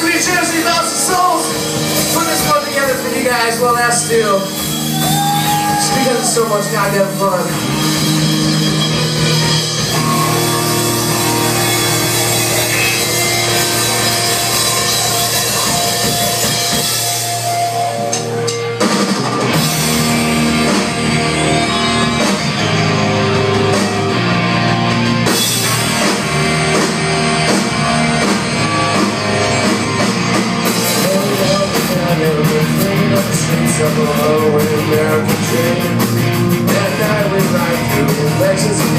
Sweet Jersey, these of souls. Put this one together for you guys. Well, that's still. It's because it's so much goddamn fun.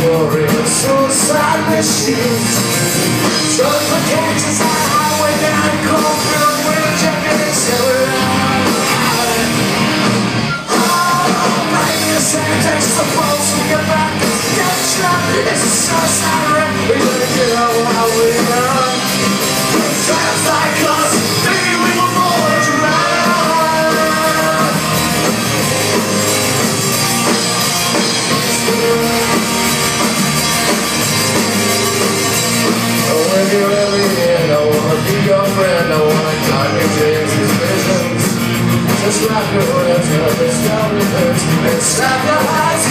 You're in suicide machines. Truth for catches a highway down Cold field with chicken and be your friend. I wanna talk and dreams and visions. Just wrap your arms around the stone and stop the hearts.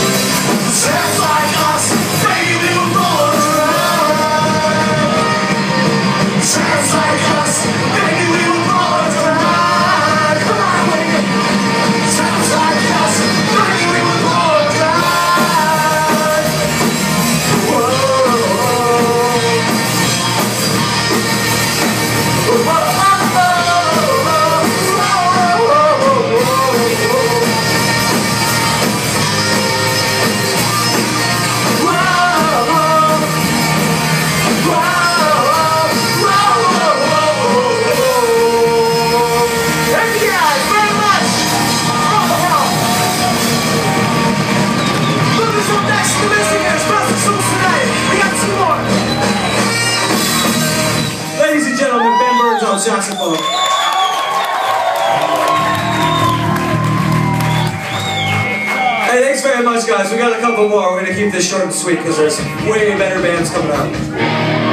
Hey, thanks very much, guys. We got a couple more. We're going to keep this short and sweet because there's way better bands coming up.